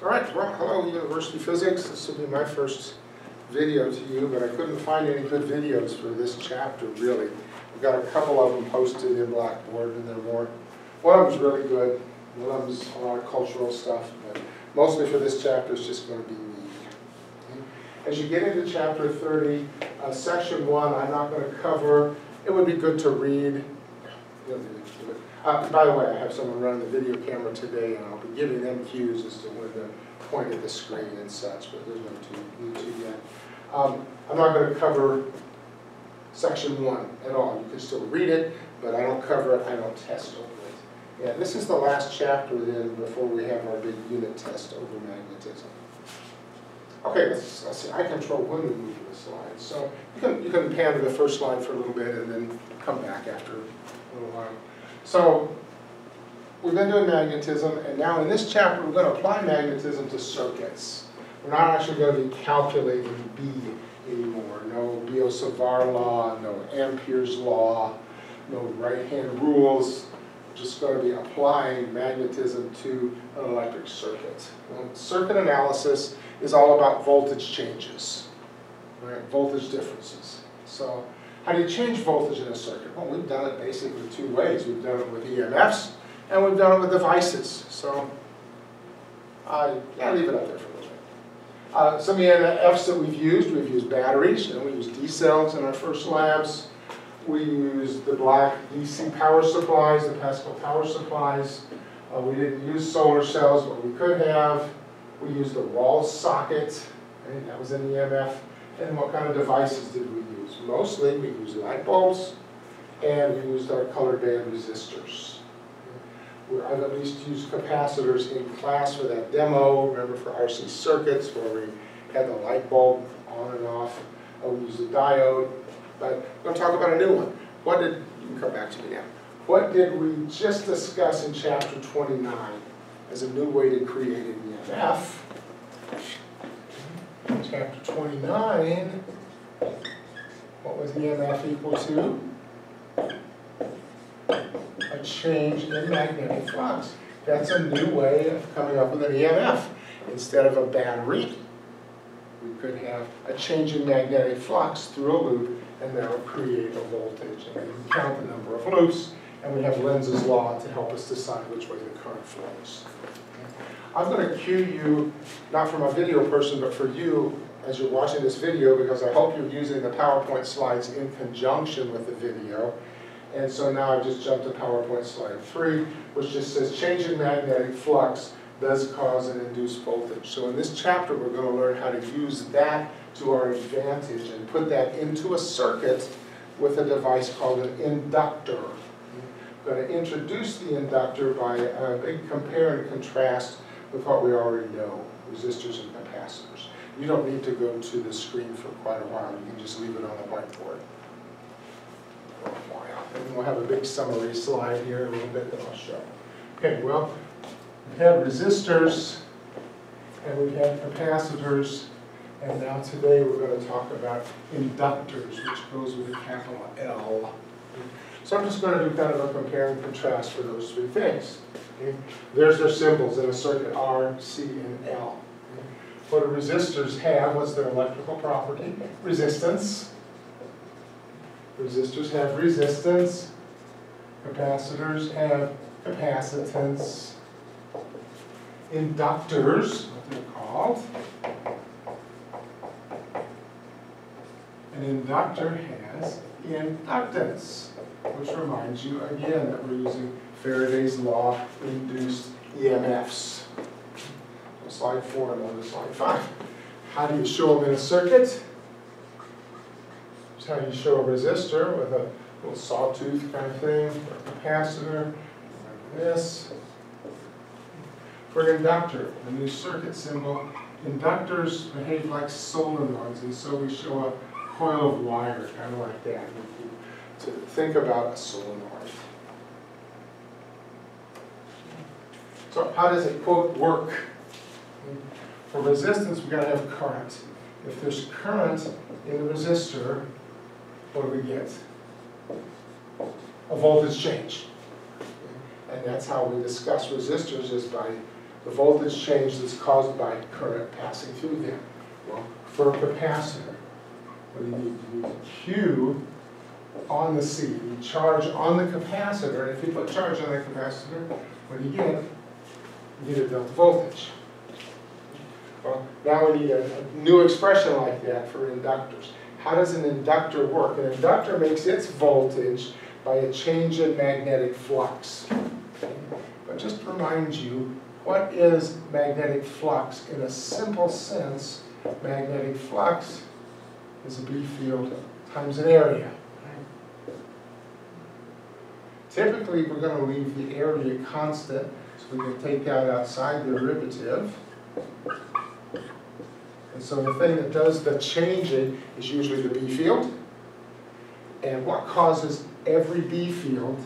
All right, well, hello, University Physics. This will be my first video to you, but I couldn't find any good videos for this chapter, really. I've got a couple of them posted in Blackboard, and they're more, one of them's really good, one of them's a lot of cultural stuff, but mostly for this chapter, it's just going to be me. As you get into chapter 30, uh, section 1, I'm not going to cover. It would be good to read. Uh, by the way, I have someone running the video camera today, and I'll be giving them cues as to when to point at the screen and such, but there's no need to yet. Um, I'm not going to cover section 1 at all. You can still read it, but I don't cover it, I don't test over it. Yeah, this is the last chapter then before we have our big unit test over magnetism. Okay, let's, let's see, I control when we move the slides. So you can, you can pan to the first slide for a little bit and then come back after a little while. So we've been doing magnetism, and now in this chapter we're going to apply magnetism to circuits. We're not actually going to be calculating B anymore. No Biot-Savart law, no Ampere's law, no right-hand rules just going to be applying magnetism to an electric circuit. Circuit analysis is all about voltage changes, right? Voltage differences. So how do you change voltage in a circuit? Well, we've done it basically two ways. We've done it with EMFs, and we've done it with devices. So I, yeah, leave it up there for a little bit. Uh, some EMFs that we've used, we've used batteries, and we used D cells in our first labs. We used the black DC power supplies, the PASCO power supplies. Uh, we didn't use solar cells, but we could have. We used the wall socket, and that was an EMF. And what kind of devices did we? Mostly we used light bulbs, and we used our color band resistors. I've at least used capacitors in class for that demo, remember for RC circuits where we had the light bulb on and off. Uh, we used a diode, but I'm going to talk about a new one. What did, you can come back to me now. What did we just discuss in chapter 29 as a new way to create an EMF? Chapter 29, what was EMF equal to? A change in magnetic flux. That's a new way of coming up with an EMF. Instead of a battery, we could have a change in magnetic flux through a loop and that will create a voltage. And we can count the number of loops, and we have Lenz's law to help us decide which way the current flows. I'm going to cue you, not from a video person, but for you as you're watching this video, because I hope you're using the PowerPoint slides in conjunction with the video. And so now I've just jumped to PowerPoint slide three, which just says change in magnetic flux does cause an induced voltage. So in this chapter, we're going to learn how to use that to our advantage and put that into a circuit with a device called an inductor. I'm going to introduce the inductor by a big compare and contrast with what we already know, resistors and capacitors. You don't need to go to the screen for quite a while. You can just leave it on the whiteboard. And we'll have a big summary slide here in a little bit that I'll show. Okay, well, we've had resistors and we've had capacitors and now today we're going to talk about inductors, which goes with a capital L. So I'm just going to do kind of a compare and contrast for those three things. Okay? There's their symbols in a circuit R, C, and L. What resistors have? What's their electrical property? Resistance. Resistors have resistance. Capacitors have capacitance. Inductors, what they're called, An inductor has inductance, which reminds you again that we're using Faraday's law induced EMFs. Slide four and to slide five. How do you show them in a circuit? Here's how you show a resistor with a little sawtooth kind of thing, a capacitor, like this. For an inductor, the new circuit symbol, inductors behave like solenoids, and so we show a coil of wire, kind of like that, to think about a solenoid. So how does it, quote, work? For resistance, we've got to have current. If there's current in the resistor, what do we get? A voltage change. And that's how we discuss resistors is by the voltage change that's caused by current passing through them. Well, for a capacitor, what do you need? You need Q on the C, you charge on the capacitor, and if you put charge on the capacitor, what do you get? You get a delta voltage. Well, now we need a, a new expression like that for inductors. How does an inductor work? An inductor makes its voltage by a change in magnetic flux. But just to remind you, what is magnetic flux? In a simple sense, magnetic flux is a B field times an area. Typically, we're going to leave the area constant, so we can take that outside the derivative. And so the thing that does the changing is usually the B field. And what causes every B field,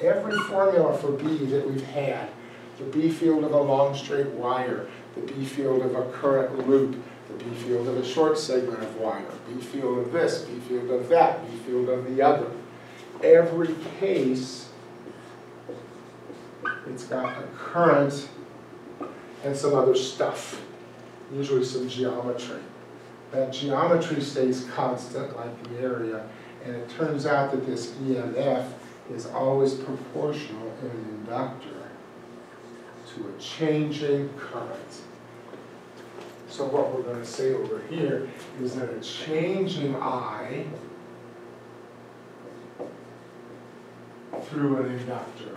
every formula for B that we've had, the B field of a long straight wire, the B field of a current loop, the B field of a short segment of wire, B field of this, B field of that, B field of the other. Every case, it's got a current and some other stuff, usually some geometry. That geometry stays constant, like the area, and it turns out that this EMF is always proportional in an inductor to a changing current. So what we're going to say over here is that a changing I through an inductor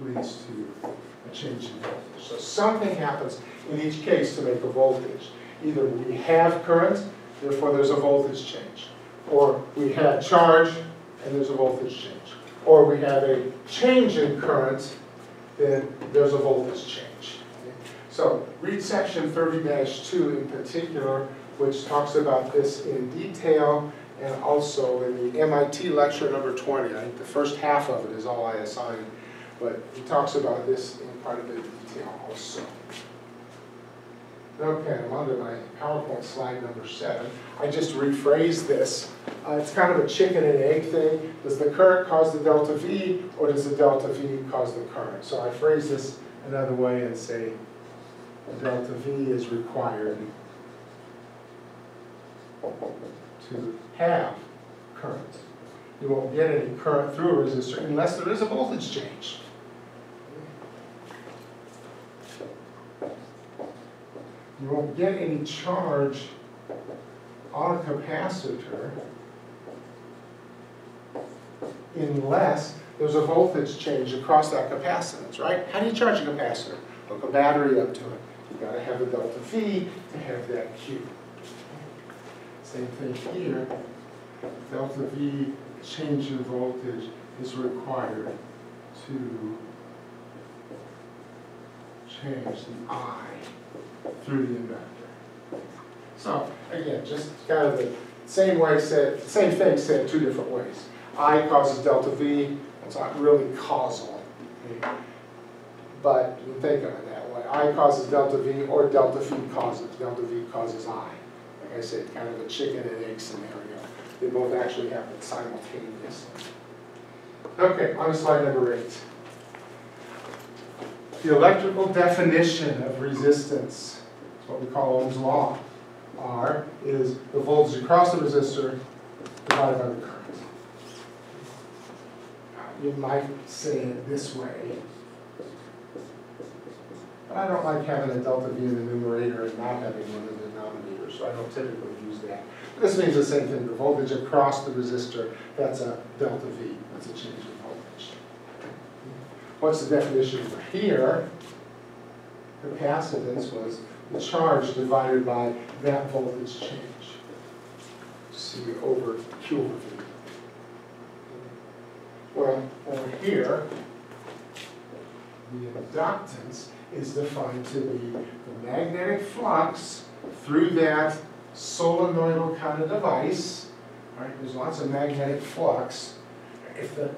leads to a change in voltage. So something happens in each case to make a voltage. Either we have current, therefore there's a voltage change. Or we have charge, and there's a voltage change. Or we have a change in current, then there's a voltage change. So read section 30-2 in particular, which talks about this in detail, and also in the MIT lecture number 20. I think the first half of it is all I assigned, but he talks about this quite a bit of detail also. Okay, I'm on to my PowerPoint slide number seven. I just rephrased this. Uh, it's kind of a chicken and egg thing. Does the current cause the delta V, or does the delta V cause the current? So I phrase this another way and say delta V is required to have current. You won't get any current through a resistor unless there is a voltage change. You won't get any charge on a capacitor unless there's a voltage change across that capacitance, right? How do you charge a capacitor? Hook a battery up to it. You've got to have a delta V to have that Q. Same thing here. Delta V change in voltage is required to change the I through the inductor. So again, just kind of the same way said, same thing said two different ways. I causes delta V, it's not really causal. But you can think of it that way. I causes delta V or delta V causes, delta V causes I. Like I said, kind of a chicken and egg scenario. They both actually happen simultaneously. Okay, on to slide number eight. The electrical definition of resistance, what we call Ohm's law, R, is the voltage across the resistor divided by the current. You might say it this way, but I don't like having a delta V in the numerator and not having one in the denominator, so I don't typically use that. This means the same thing, the voltage across the resistor, that's a delta V, that's a change in voltage. What's the definition for here? Capacitance was the charge divided by that voltage change. C over Q over V. Well, over here, the inductance is defined to be the magnetic flux through that solenoidal kind of device. Right? There's lots of magnetic flux. If the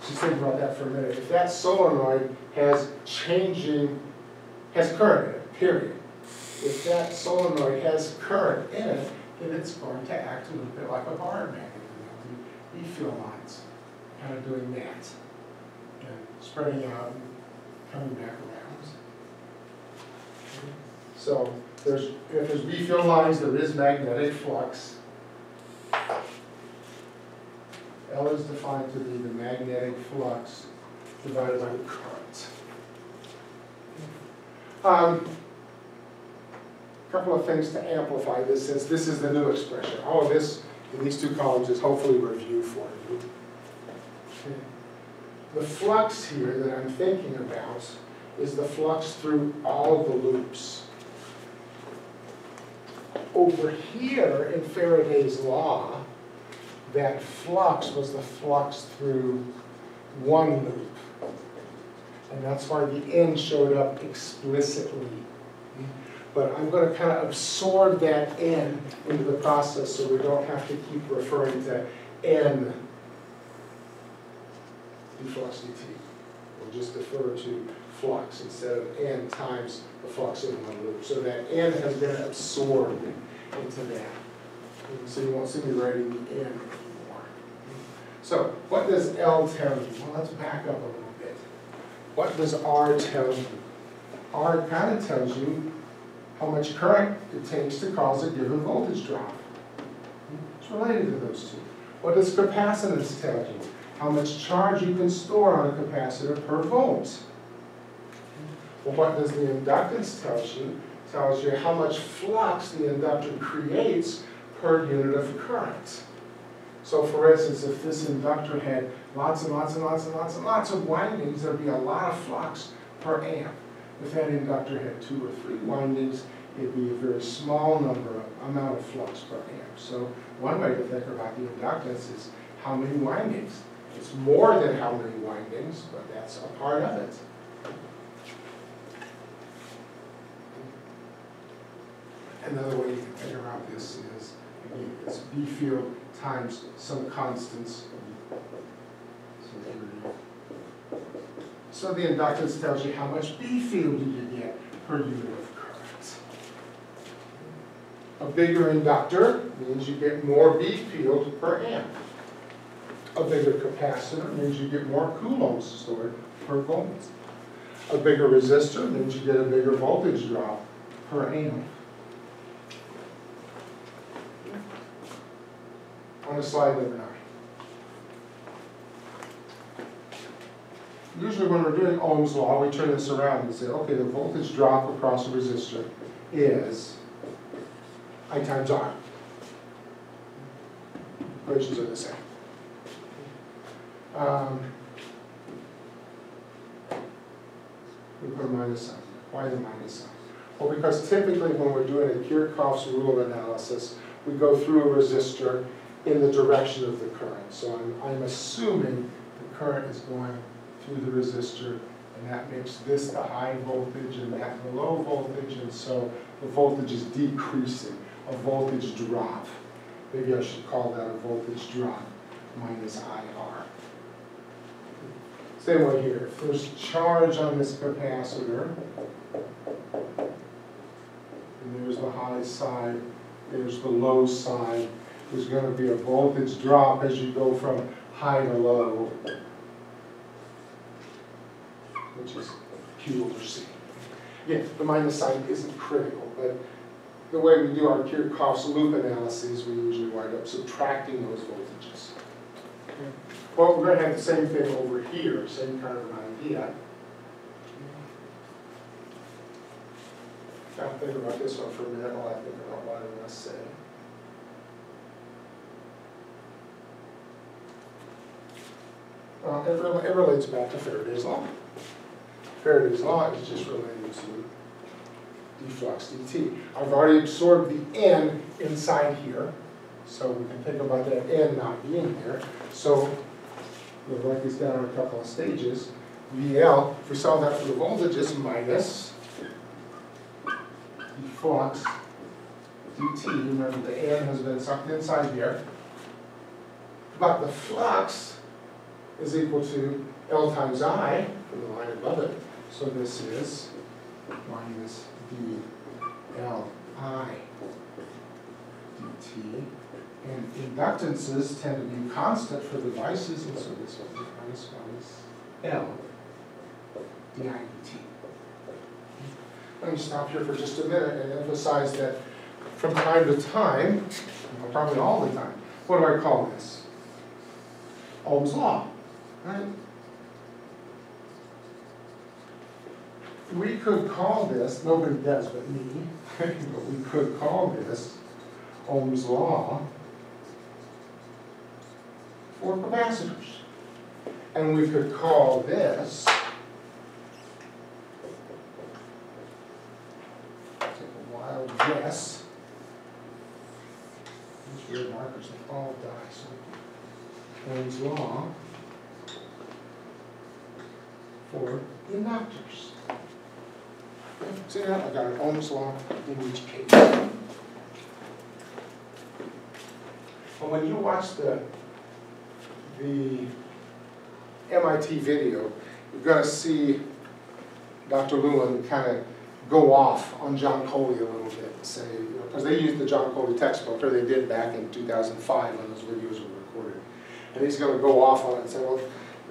just think about that for a minute. If that solenoid has changing, has current in it, period. If that solenoid has current in it, then it's going to act a little bit like a bar magnet. The E-field lines, kind of doing that. And spreading out and coming back around. So there's, if there's B field lines, there is magnetic flux. L is defined to be the magnetic flux divided by the current. Um, Couple of things to amplify this, since this is the new expression. All of this in these two columns is hopefully review for you. The flux here that I'm thinking about is the flux through all the loops. Over here in Faraday's law, that flux was the flux through one loop. And that's why the N showed up explicitly. But I'm gonna kind of absorb that N into the process so we don't have to keep referring to N flux dt. We'll just defer to flux instead of N times the flux in one loop. So that N has been absorbed into that. So you won't see me writing the N anymore. So what does L tell you? Well, let's back up a little. What does R tell you? R kind of tells you how much current it takes to cause a given voltage drop. It's related to those two. What does capacitance tell you? How much charge you can store on a capacitor per volt. Well, what does the inductance tell you? Tells you how much flux the inductor creates per unit of current. So for instance, if this inductor had lots and lots and lots and lots and lots of windings, there'd be a lot of flux per amp. If that inductor had two or three windings, it'd be a very small number of amount of flux per amp. So one way to think about the inductance is how many windings. It's more than how many windings, but that's a part of it. Another way you can think about this is, again, it's B field times some constants. So the inductance tells you how much B field you get per unit of current. A bigger inductor means you get more B field per amp. A bigger capacitor means you get more coulombs stored per volt. A bigger resistor means you get a bigger voltage drop per amp. On to slide number usually when we're doing Ohm's law, we turn this around and say, okay, the voltage drop across a resistor is I times R. Equations are the same. Um, we put a minus sign. Why the minus sign? Well, because typically when we're doing a Kirchhoff's rule of analysis, we go through a resistor in the direction of the current. So I'm, I'm assuming the current is going through the resistor, and that makes this the high voltage and that the low voltage, and so the voltage is decreasing, a voltage drop. Maybe I should call that a voltage drop minus IR. Same way here, first charge on this capacitor, and there's the high side, there's the low side, there's gonna be a voltage drop as you go from high to low which is Q over C. Again, the minus sign isn't critical, but the way we do our Kirchhoff's loop analyses, we usually wind up subtracting those voltages. Well, we're going to have the same thing over here, same kind of an idea. Now think about this one for a minute while I think about what I to say. Well, it, rel it relates back to Faraday's law. Faraday's law is just related to d flux dt. I've already absorbed the n inside here, so we can think about that n not being here. So we'll write this down in a couple of stages. VL, if we solve that for the voltage, voltages, minus d flux dt. Remember the n has been sucked inside here. But the flux is equal to L times I, from the line above it, so this is minus dL I dt. And inductances tend to be constant for devices, and so this will be minus minus L di dt. let me stop here for just a minute and emphasize that from time to time, probably all the time, what do I call this? Ohm's law, right? We could call this, nobody does but me, but we could call this Ohm's law for capacitors. And we could call this, take a wild guess. These weird markers, they all die, so. Ohm's law for inductors. See that? I got an Ohm's law in each case. But when you watch the, the MIT video, you're gonna see Dr. Lewin kind of go off on Giancoli a little bit, say, you know, because they used the Giancoli textbook, or they did back in 2005 when those videos were recorded. And he's gonna go off on it and say, well,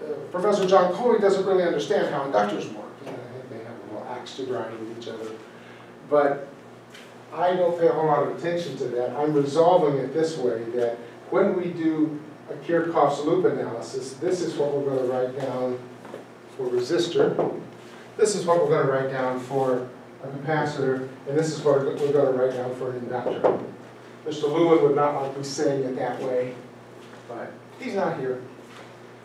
uh, Professor Giancoli doesn't really understand how inductors work. To grind with each other. But I don't pay a whole lot of attention to that. I'm resolving it this way, that when we do a Kirchhoff's loop analysis, this is what we're gonna write down for resistor. This is what we're gonna write down for a capacitor, and this is what we're gonna write down for an inductor. Mr. Lewin would not like me saying it that way, but he's not here.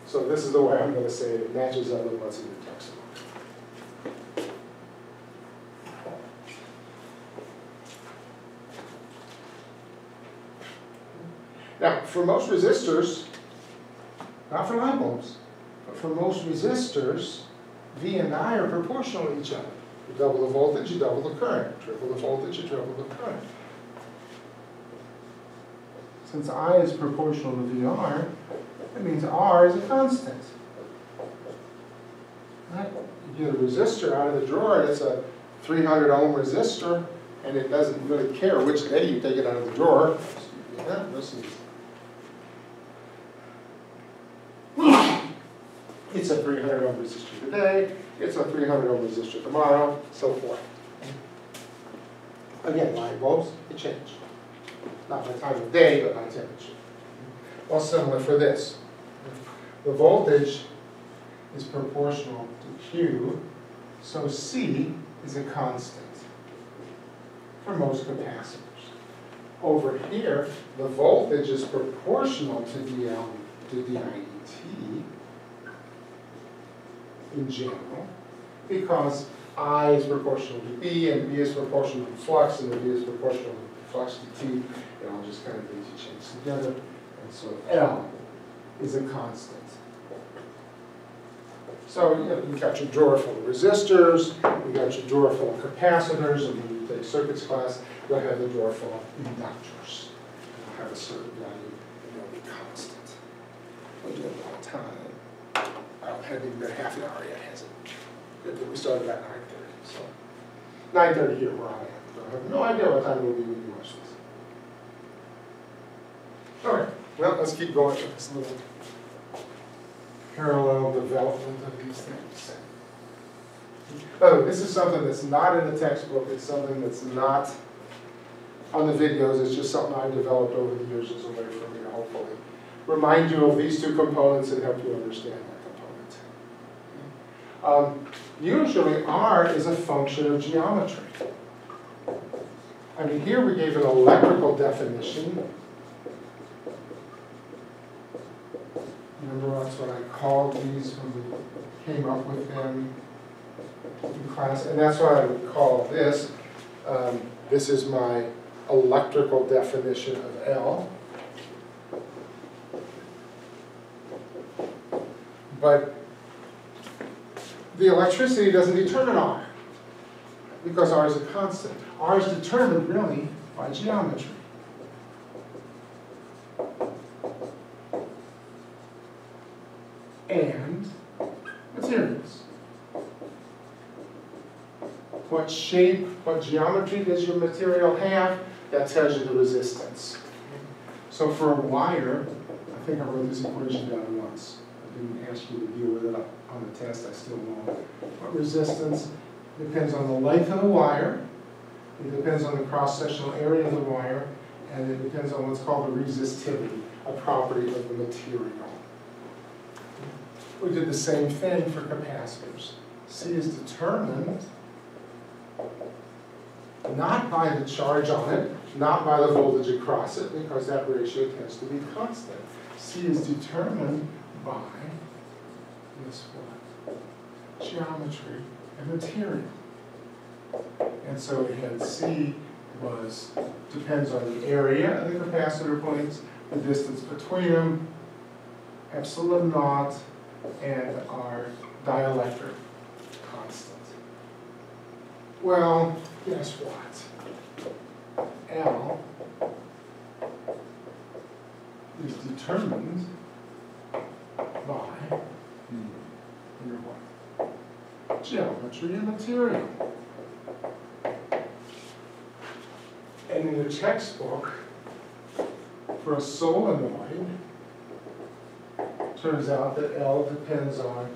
So this is the way I'm gonna say it, it matches up with what's in the textbook. Now, for most resistors, not for light bulbs, but for most resistors, V and I are proportional to each other. You double the voltage, you double the current. Triple the voltage, you triple the current. Since I is proportional to VR, that means R is a constant. Right? You get a resistor out of the drawer, and it's a 300 ohm resistor, and it doesn't really care which day you take it out of the drawer. Yeah, this is It's a 300 ohm resistor today, it's a 300 ohm resistor tomorrow, so forth. Again, light bulbs, it change. Not by time of day, but by temperature. Well, similar for this. The voltage is proportional to Q, so C is a constant for most capacitors. Over here, the voltage is proportional to DL to DIT in general, because I is proportional to B, and B is proportional to flux, and B is proportional to flux to T, it all just kind of chains together, and so L is a constant. So you you've got your drawer full of resistors, you've got your drawer full of capacitors, and when you take circuits class, you'll have the drawer full of inductors. They'll have a certain value, and they'll be constant. We do it all the time. I have even been half an hour yet, has it? We started at nine thirty, so. Nine thirty here where I am, so I have no idea what time it will be when you watch this. All right, well, let's keep going with this little parallel development of these things. Oh, this is something that's not in the textbook, it's something that's not on the videos, it's just something I've developed over the years as a way for me to hopefully remind you of these two components and help you understand that. Um, usually R is a function of geometry. I mean, here we gave an electrical definition. Remember that's what I called these when we came up with them in class, and that's what I would call this. Um, this is my electrical definition of L. But the electricity doesn't determine R, because R is a constant. R is determined really by geometry. And materials. What shape, what geometry does your material have? That tells you the resistance. So for a wire, I think I wrote this equation down once. Didn't ask you to deal with it on the test, I still won't. What resistance depends on the length of the wire, it depends on the cross-sectional area of the wire, and it depends on what's called the resistivity, a property of the material. We did the same thing for capacitors. C is determined not by the charge on it, not by the voltage across it, because that ratio tends to be constant. C is determined by, guess what? Geometry and material. And so we had C was, depends on the area of the capacitor plates, the distance between them, epsilon naught, and our dielectric constant. Well, guess what? L is determined by your what? Geometry and material. And in the textbook, for a solenoid, turns out that L depends on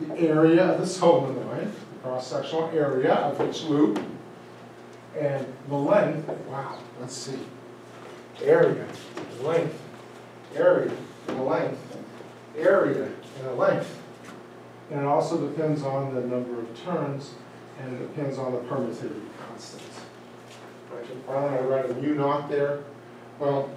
the area of the solenoid, the cross-sectional area of each loop, and the length, wow, let's see. Area, length, area, and the length, area, and the length. And it also depends on the number of turns, and it depends on the permittivity constant. Right, why I write a mu naught there? Well,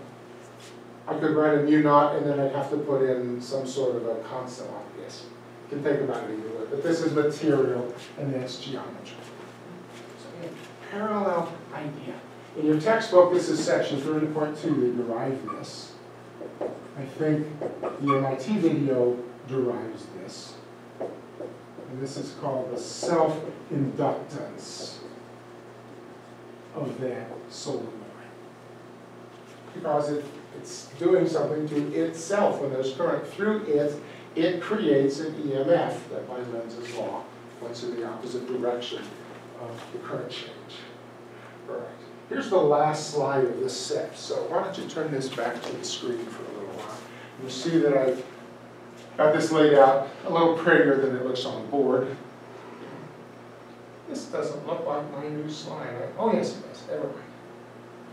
I could write a mu naught, and then I'd have to put in some sort of a constant like this. You can think about it either way, but this is material, and that's geometry. So, Parallel idea. In your textbook, this is section thirty point two that derive this. I think the MIT video derives this. And this is called the self-inductance of that solar solenoid. Because it, it's doing something to itself. When there's current through it, it creates an EMF that by Lenz's law points in the opposite direction of the current change. All right. Here's the last slide of this set. So why don't you turn this back to the screen for a little while. You'll see that I've got this laid out a little prettier than it looks on the board. This doesn't look like my new slide. right? Oh, yes, it does. Never mind.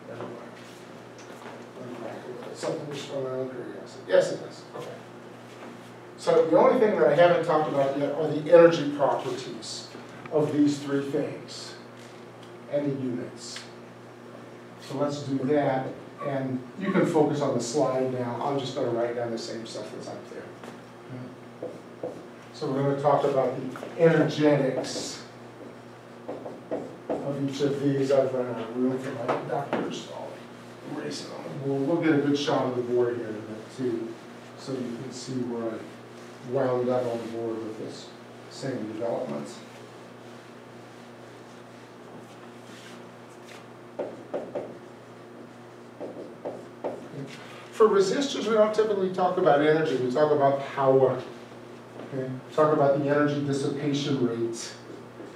Never mind. Something just from my own curiosity. Yes, it does. Okay. So the only thing that I haven't talked about yet are the energy properties of these three things and the units. So let's do that, and you can focus on the slide now. I'm just gonna write down the same stuff that's up there. So we're gonna talk about the energetics of each of these. I've run out of room for my doctors, I'll erase it. We'll, we'll get a good shot of the board here in a minute too, so you can see where I wound up on the board with this same development. For resistors, we don't typically talk about energy, we talk about power. Okay, talk about the energy dissipation rate.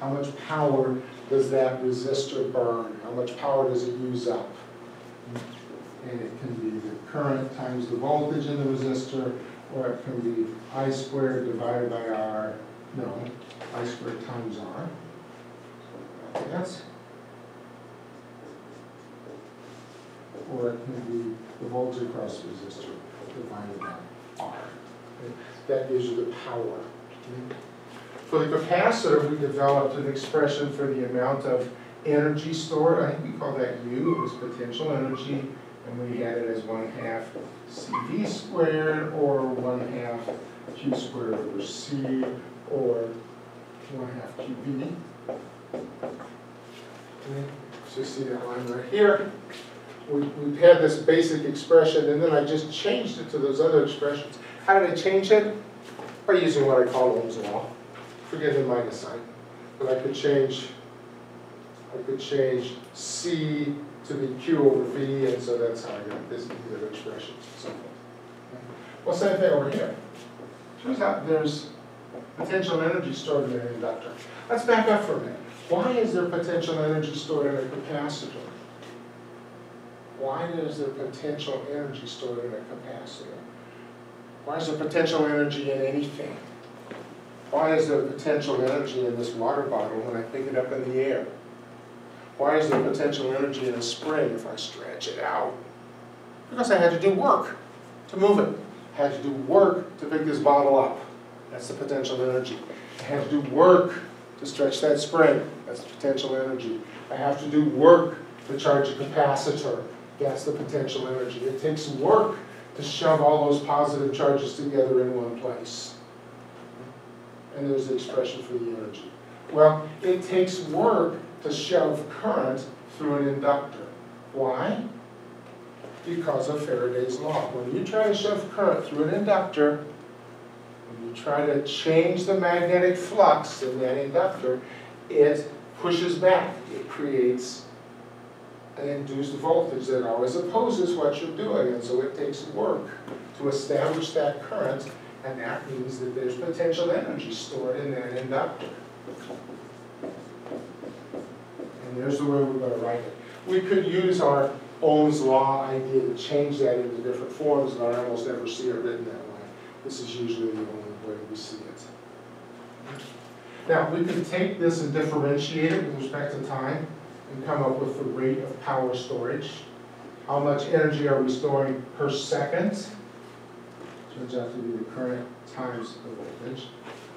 How much power does that resistor burn? How much power does it use up? And it can be the current times the voltage in the resistor, or it can be I squared divided by R, no, I squared times R. That's, or it can be the voltage across the resistor divided by R. That gives you the power. For the capacitor, we developed an expression for the amount of energy stored. I think we call that U, it was potential energy, and we had it as one half CV squared, or one half Q squared over C, or one half QV. Okay, So you see that line right here. We, we've had this basic expression, and then I just changed it to those other expressions. How did I change it? By using what I call Ohm's law. Forget the minus sign. But I could change, I could change C to be Q over V, and so that's how I got this, expressions and so forth. Well, same thing over here. Turns out there's potential energy stored in an inductor. Let's back up for a minute. Why is there potential energy stored in a capacitor? Why is there potential energy stored in a capacitor? Why is there potential energy in anything? Why is there potential energy in this water bottle when I pick it up in the air? Why is there potential energy in a spring if I stretch it out? Because I had to do work to move it. I had to do work to pick this bottle up. That's the potential energy. I had to do work to stretch that spring. That's the potential energy. I have to do work to charge a capacitor. That's the potential energy. It takes work to shove all those positive charges together in one place. And there's the expression for the energy. Well, it takes work to shove current through an inductor. Why? Because of Faraday's law. When you try to shove current through an inductor, when you try to change the magnetic flux in that inductor, it pushes back. It creates an induced voltage that always opposes what you're doing, and so it takes work to establish that current, and that means that there's potential energy stored in that inductor. And there's the way we're going to write it. We could use our Ohm's law idea to change that into different forms, but I almost never see it written that way. This is usually the only way we see it. Now, we can take this and differentiate it with respect to time and come up with the rate of power storage. How much energy are we storing per second? Turns out to be the current times the voltage.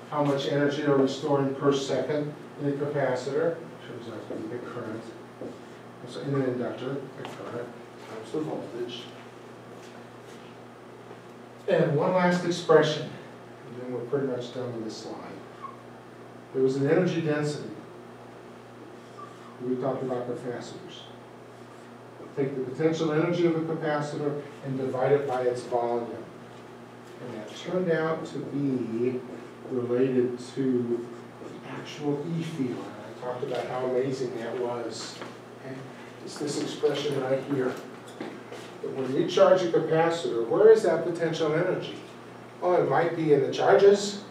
How much energy are we storing per second in a capacitor? Turns out to be the current. So in an inductor, the current times the voltage. And one last expression, and then we're pretty much done with this slide. There was an energy density. We talked about capacitors. Take the potential energy of a capacitor and divide it by its volume. And that turned out to be related to the actual E field. And I talked about how amazing that was. Okay? It's this expression right here. That when you charge a capacitor, where is that potential energy? Oh, it might be in the charges,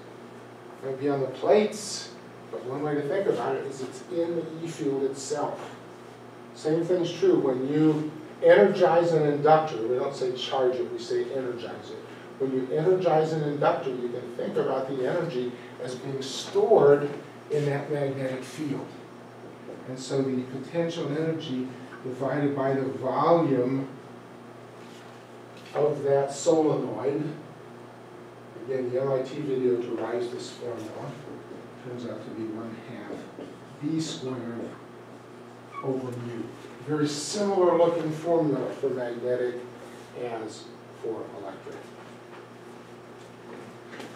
it might be on the plates, but one way to think about it is it's in the E field itself. Same thing's true when you energize an inductor. We don't say charge it, we say energize it. When you energize an inductor, you can think about the energy as being stored in that magnetic field. And so the potential energy divided by the volume of that solenoid, again, the MIT video derives this formula, turns out to be one half V squared over mu. Very similar looking formula for magnetic as for electric.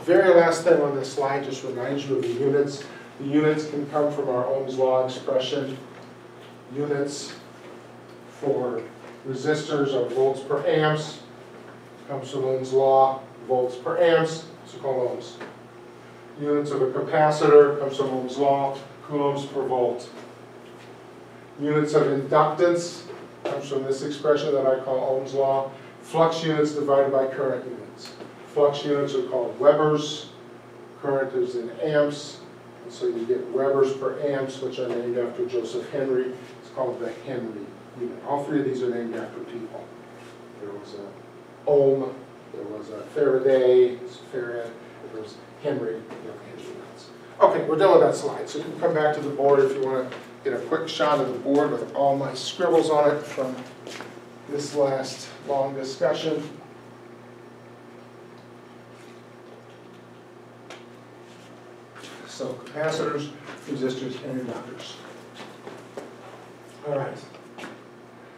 Very last thing on this slide just reminds you of the units. The units can come from our Ohm's law expression. Units for resistors are volts per amps. Comes from Ohm's law, volts per amps, so called ohms. Units of a capacitor comes from Ohm's law, coulombs per volt. Units of inductance comes from this expression that I call Ohm's law. Flux units divided by current units. Flux units are called Webers. Current is in amps. And so you get Webers per amps, which are named after Joseph Henry. It's called the Henry unit. All three of these are named after people. There was a Ohm, there was a Faraday, Farad, there was Henry, you know, Henry. Okay, we're done with that slide. So you can come back to the board if you want to get a quick shot of the board with all my scribbles on it from this last long discussion. So capacitors, resistors, and inductors. All right.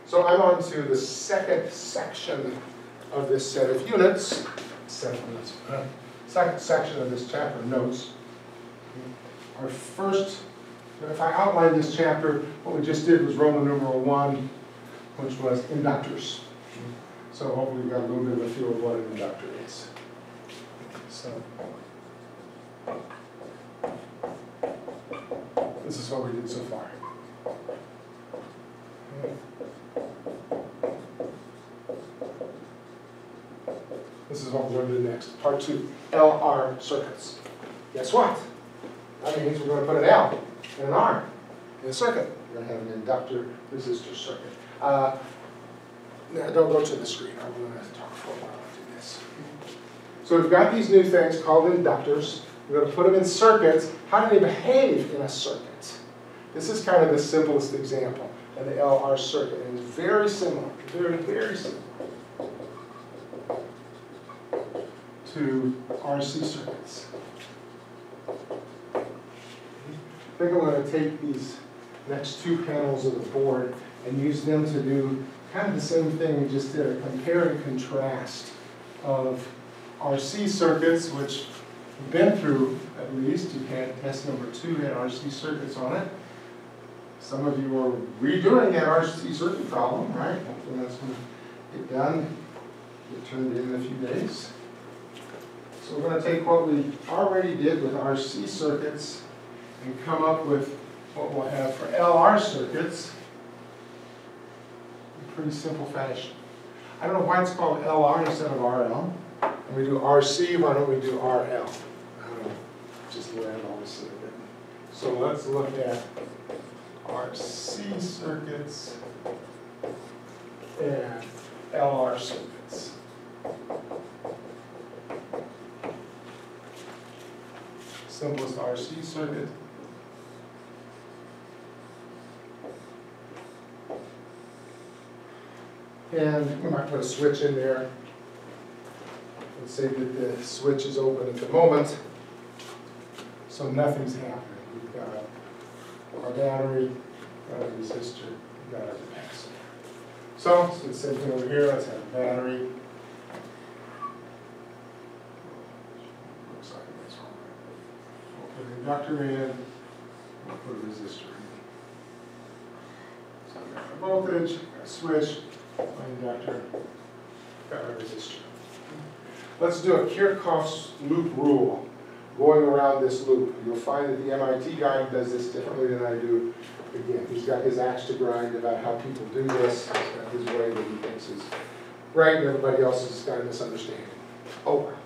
So I'm on to the second section of this set of units, set of units, second section of this chapter, notes. Our first, if I outline this chapter, what we just did was Roman numeral one, which was inductors. So hopefully we got a little bit of a feel of what an inductor is. So. This is what we did so far. This is what we're going to do next, part two, LR circuits. Guess what? That means we're going to put an L and an R in a circuit. We're going to have an inductor resistor circuit. Uh, don't go to the screen. I'm going to talk for a while after this. So we've got these new things called inductors. We're gonna put them in circuits. How do they behave in a circuit? This is kind of the simplest example, of an LR circuit, and it's very similar, very, very similar to RC circuits. I think I'm gonna take these next two panels of the board and use them to do kind of the same thing we just did, a compare and contrast of RC circuits, which we've been through at least, you had test number two had RC circuits on it. Some of you are redoing that RC circuit problem, right? Hopefully that's gonna get done, get turned in in a few days. So we're gonna take what we already did with our RC circuits and come up with what we'll have for LR circuits in pretty simple fashion. I don't know why it's called LR instead of RL. And we do RC, why don't we do RL? Just the way I've always said it. So let's look at RC circuits and LR circuits. Simplest RC circuit. And we might put a switch in there. Let's say that the switch is open at the moment, so nothing's happening. We've got our battery, got resistor, got our capacitor. So, so the same thing over here, let's have a battery. Looks like that's all right. We'll put an inductor in, we'll put a resistor in. So I've got my voltage, a switch, my inductor, got my resistor. Let's do a Kirchhoff's loop rule, going around this loop. You'll find that the MIT guy does this differently than I do. Again, he's got his axe to grind about how people do this, he's got his way that he thinks is right, and everybody else has got a misunderstanding. Over.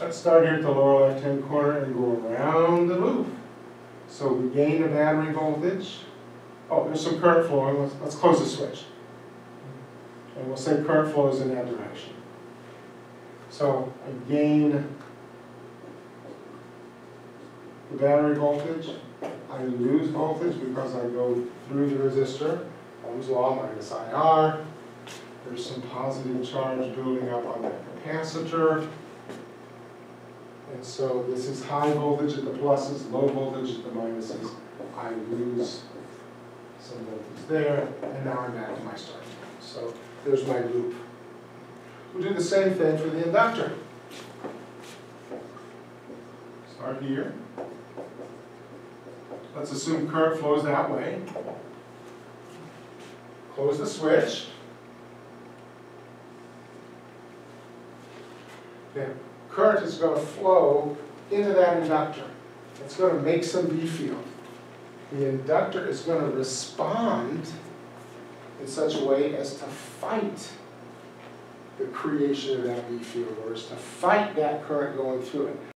Let's start here at the lower left-hand corner and go around the loop. So we gain a battery voltage. Oh, there's some current flowing, let's, let's close the switch. And we'll say current flows in that direction. So I gain the battery voltage, I lose voltage because I go through the resistor, Ohm's law minus IR. There's some positive charge building up on that capacitor. And so this is high voltage at the pluses, low voltage at the minuses. I lose some voltage there, and now I'm back to my starting point. So there's my loop. We'll do the same thing for the inductor. Start here. Let's assume current flows that way. Close the switch. Now, current is going to flow into that inductor. It's going to make some B field. The inductor is going to respond in such a way as to fight the creation of that B field, or is to fight that current going through it.